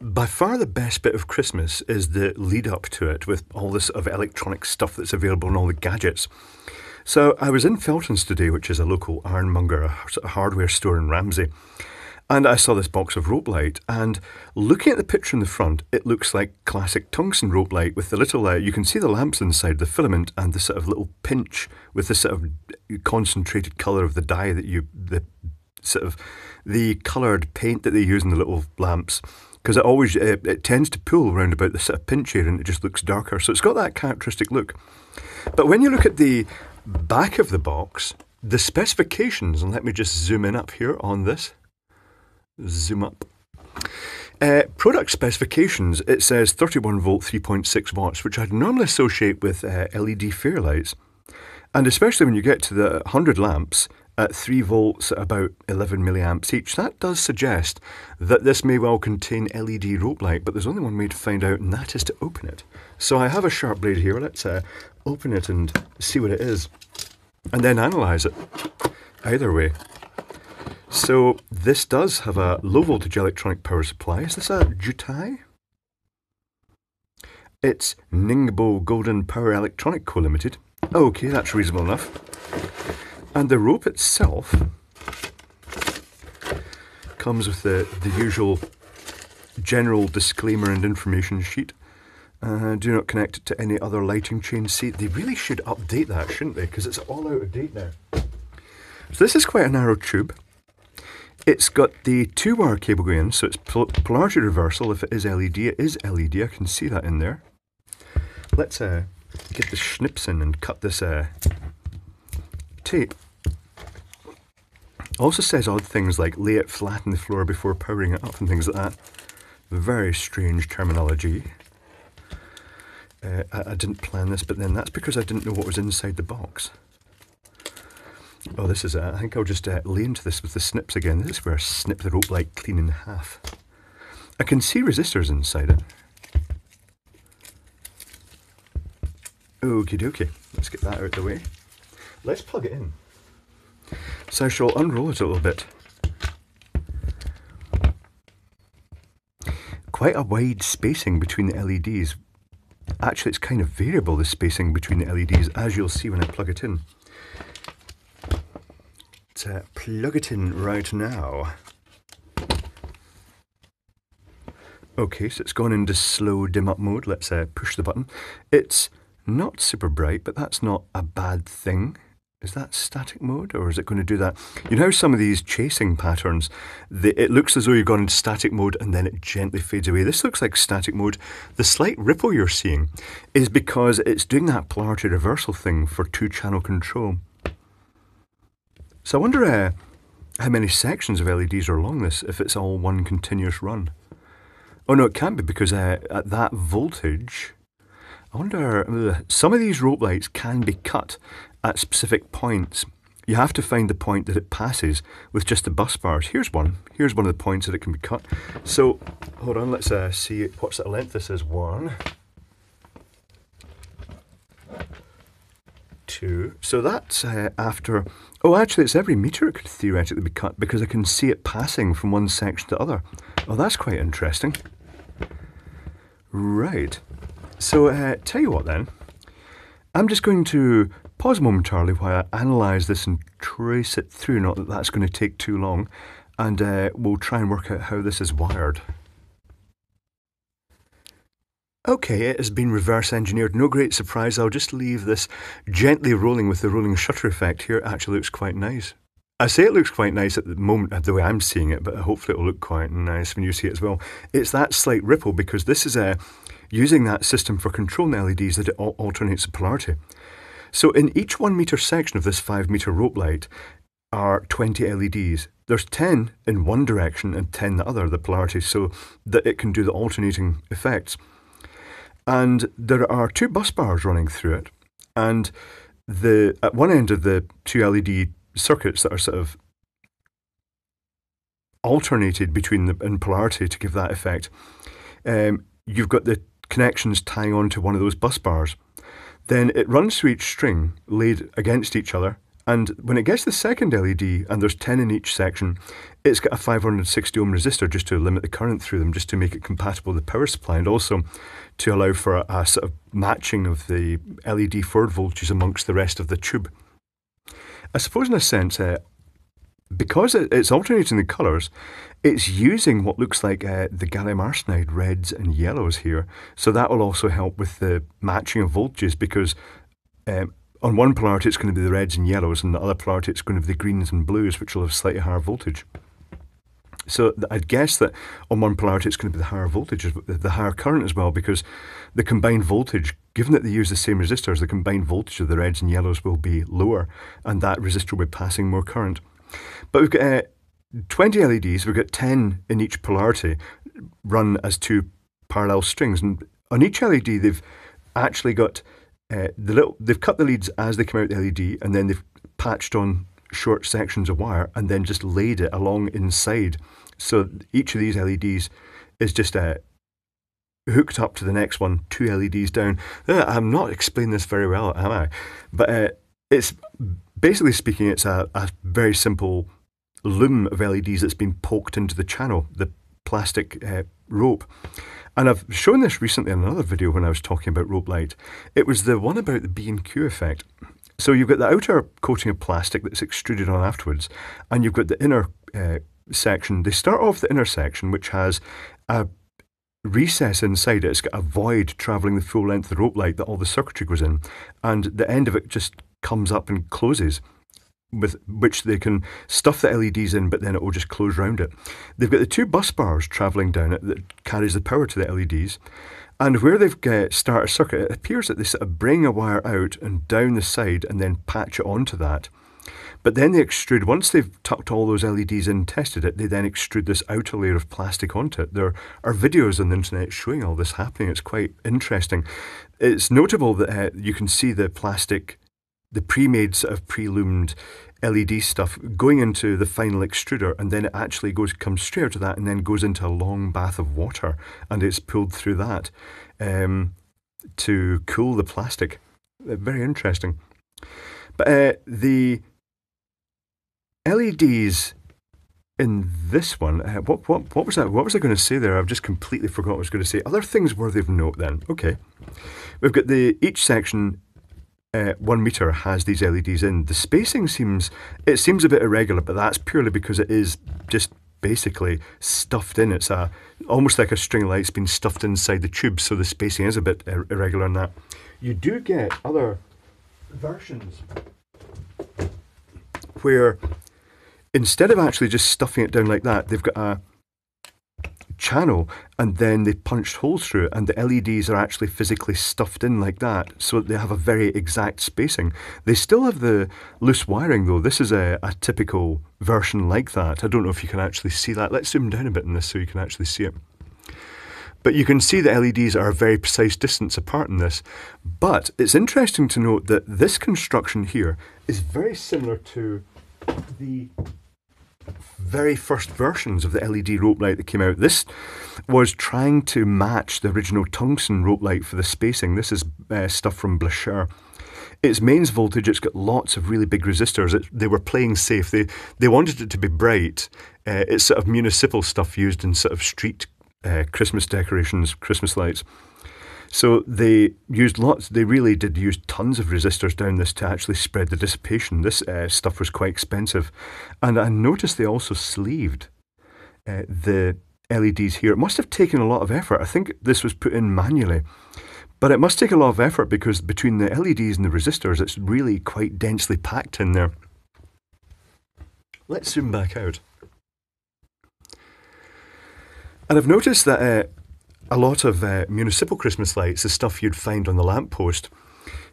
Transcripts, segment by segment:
by far the best bit of Christmas is the lead up to it with all this of electronic stuff that's available and all the gadgets. So I was in Feltons today, which is a local ironmonger, a hardware store in Ramsey, and I saw this box of rope light. And looking at the picture in the front, it looks like classic tungsten rope light with the little, uh, you can see the lamps inside, the filament, and the sort of little pinch with the sort of concentrated colour of the dye that you, the sort of the coloured paint that they use in the little lamps. Because it always it, it tends to pull around about the sort of pinch area and it just looks darker. So it's got that characteristic look. But when you look at the back of the box, the specifications, and let me just zoom in up here on this zoom up. Uh, product specifications, it says 31 volt 3.6 watts, which I'd normally associate with uh, LED fair lights. And especially when you get to the 100 lamps at 3 volts at about 11 milliamps each, that does suggest that this may well contain LED rope light, but there's only one way to find out, and that is to open it. So I have a sharp blade here. Let's uh, open it and see what it is, and then analyze it. Either way, so this does have a low voltage electronic power supply. Is this a Jutai? It's Ningbo Golden Power Electronic Co Limited. Okay, that's reasonable enough. And the rope itself comes with the, the usual general disclaimer and information sheet. Uh, do not connect it to any other lighting chain. See, they really should update that, shouldn't they? Because it's all out of date now. So this is quite a narrow tube. It's got the two wire cable going in, so it's polarity reversal. If it is LED, it is LED. I can see that in there. Let's uh, get the snips in and cut this uh, tape. Also says odd things like lay it flat on the floor before powering it up and things like that. Very strange terminology. Uh, I, I didn't plan this, but then that's because I didn't know what was inside the box. Oh, this is, uh, I think I'll just uh, lay into this with the snips again. This is where I snip the rope like clean in half. I can see resistors inside it. Okie dokie, let's get that out of the way. Let's plug it in. So I shall unroll it a little bit. Quite a wide spacing between the LEDs. Actually, it's kind of variable, the spacing between the LEDs, as you'll see when I plug it in uh, plug it in right now. Okay, so it's gone into slow dim up mode. Let's uh, push the button. It's not super bright, but that's not a bad thing. Is that static mode or is it going to do that? You know some of these chasing patterns, it looks as though you've gone into static mode and then it gently fades away. This looks like static mode. The slight ripple you're seeing is because it's doing that polarity reversal thing for two channel control. So I wonder uh, how many sections of LEDs are along this if it's all one continuous run. Oh no, it can't be because uh, at that voltage, I wonder, uh, some of these rope lights can be cut at specific points. You have to find the point that it passes with just the bus bars. Here's one. Here's one of the points that it can be cut. So, hold on, let's uh, see what's the length. This is one, two. So that's uh, after Oh, actually, it's every metre it could theoretically be cut because I can see it passing from one section to the other. Oh, that's quite interesting. Right. So, uh, tell you what then. I'm just going to pause momentarily while I analyse this and trace it through. Not that that's going to take too long. And uh, we'll try and work out how this is wired. Okay, it has been reverse engineered. No great surprise. I'll just leave this gently rolling with the rolling shutter effect here. It actually looks quite nice. I say it looks quite nice at the moment, the way I'm seeing it, but hopefully it'll look quite nice when you see it as well. It's that slight ripple because this is a, using that system for controlling LEDs that it alternates the polarity. So in each one metre section of this 5 metre rope light are 20 LEDs. There's 10 in one direction and 10 the other, the polarity, so that it can do the alternating effects. And there are two bus bars running through it. And the at one end of the two LED circuits that are sort of alternated between the in polarity to give that effect, um, you've got the connections tying onto one of those bus bars. Then it runs through each string laid against each other, And when it gets the second LED, and there's 10 in each section, it's got a 560 ohm resistor just to limit the current through them, just to make it compatible with the power supply, and also to allow for a, a sort of matching of the LED forward voltages amongst the rest of the tube. I suppose, in a sense, uh, because it's alternating the colours, it's using what looks like uh, the gallium arsenide reds and yellows here. So that will also help with the matching of voltages because um, on one polarity it's going to be the reds and yellows, and the other polarity it's going to be the greens and blues, which will have slightly higher voltage. So I'd guess that on one polarity it's going to be the higher voltage, the higher current as well, because the combined voltage, given that they use the same resistors, the combined voltage of the reds and yellows will be lower, and that resistor will be passing more current. But we've got uh, 20 LEDs, we've got 10 in each polarity, run as two parallel strings, and on each LED they've actually got uh, the little, they've cut the leads as they come out the LED, and then they've patched on short sections of wire, and then just laid it along inside. So each of these LEDs is just uh, hooked up to the next one, two LEDs down. Uh, I'm not explaining this very well, am I? But uh, it's basically speaking, it's a, a very simple loom of LEDs that's been poked into the channel, the plastic uh, rope. And I've shown this recently in another video when I was talking about rope light. It was the one about the B&Q effect. So you've got the outer coating of plastic that's extruded on afterwards, and you've got the inner uh, section. They start off the inner section, which has a recess inside it. It's got a void travelling the full length of the rope light that all the circuitry goes in, and the end of it just comes up and closes with which they can stuff the LEDs in, but then it will just close round it. They've got the two bus bars travelling down it that carries the power to the LEDs. And where they've got start a circuit, it appears that they sort of bring a wire out and down the side and then patch it onto that. But then they extrude, once they've tucked all those LEDs in and tested it, they then extrude this outer layer of plastic onto it. There are videos on the internet showing all this happening. It's quite interesting. It's notable that uh, you can see the plastic the pre-made sort of pre-loomed LED stuff going into the final extruder and then it actually goes comes straight out of that and then goes into a long bath of water and it's pulled through that um, to cool the plastic. Very interesting. But uh, the LEDs in this one, uh, what, what, what was that? What was I going to say there? I've just completely forgot what I was going to say. Other things worthy of note then. Okay. We've got the each section uh, one meter has these LEDs in. The spacing seems it seems a bit irregular, but that's purely because it is just basically stuffed in. It's a almost like a string light has been stuffed inside the tube, so the spacing is a bit ir- irregular in that. You do get other versions where instead of actually just stuffing it down like that, they've got a channel and then they punched holes through it and the LEDs are actually physically stuffed in like that so they have a very exact spacing. They still have the loose wiring though. This is a, a typical version like that. I don't know if you can actually see that. Let's zoom down a bit in this so you can actually see it. But you can see the LEDs are a very precise distance apart in this. But it's interesting to note that this construction here is very similar to the very first versions of the LED rope light that came out. This was trying to match the original tungsten rope light for the spacing. This is uh, stuff from Blachère. Its mains voltage, it's got lots of really big resistors. It, they were playing safe. They they wanted it to be bright. Uh, it's sort of municipal stuff used in sort of street uh, Christmas decorations, Christmas lights. So they used lots, they really did use tons of resistors down this to actually spread the dissipation. This uh, stuff was quite expensive. And I noticed they also sleeved uh, the LEDs here. It must have taken a lot of effort. I think this was put in manually. But it must take a lot of effort because between the LEDs and the resistors, it's really quite densely packed in there. Let's zoom back out. And I've noticed that uh, a lot of uh, municipal Christmas lights, the stuff you'd find on the lamppost,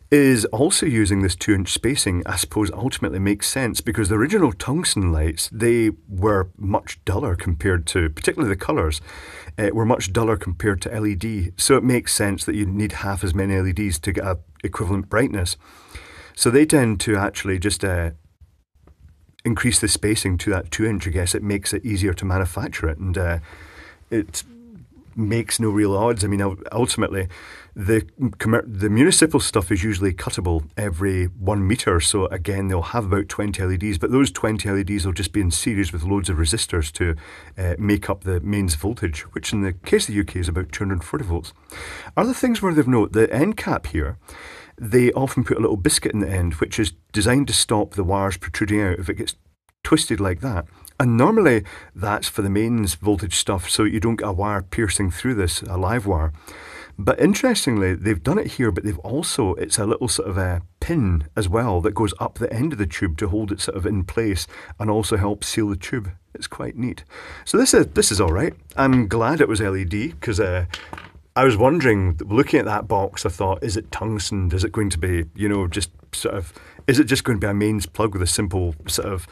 is also using this two inch spacing, I suppose ultimately makes sense because the original tungsten lights, they were much duller compared to, particularly the colours, uh, were much duller compared to LED. So it makes sense that you need half as many LEDs to get a equivalent brightness. So they tend to actually just uh, increase the spacing to that two inch, I guess. It makes it easier to manufacture it and uh, it makes no real odds. I mean, ultimately, the the municipal stuff is usually cuttable every one meter. So again, they'll have about 20 LEDs, but those 20 LEDs will just be in series with loads of resistors to uh, make up the mains voltage, which in the case of the UK is about 240 volts. Other things worthy of note: the end cap here they often put a little biscuit in the end, which is designed to stop the wires protruding out if it gets twisted like that. And normally that's for the mains voltage stuff, so you don't get a wire piercing through this, a live wire. But interestingly, they've done it here, but they've also, it's a little sort of a pin as well that goes up the end of the tube to hold it sort of in place and also help seal the tube. It's quite neat. So this is this is all right. I'm glad it was LED because uh, I was wondering, looking at that box, I thought, is it tungsten? Is it going to be, you know, just sort of, is it just going to be a mains plug with a simple sort of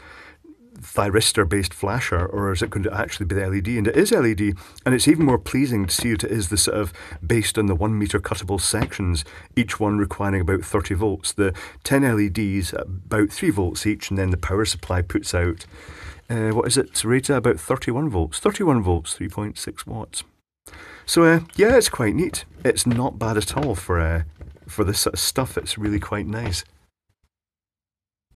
thyristor based flasher, or is it going to actually be the LED? And it is LED, and it's even more pleasing to see it is the sort of based on the one meter cuttable sections, each one requiring about 30 volts. The 10 LEDs about 3 volts each, and then the power supply puts out, uh, what is it, rated about 31 volts, 31 volts, 3.6 watts. So uh, yeah, it's quite neat. It's not bad at all for uh, for this sort of stuff. It's really quite nice.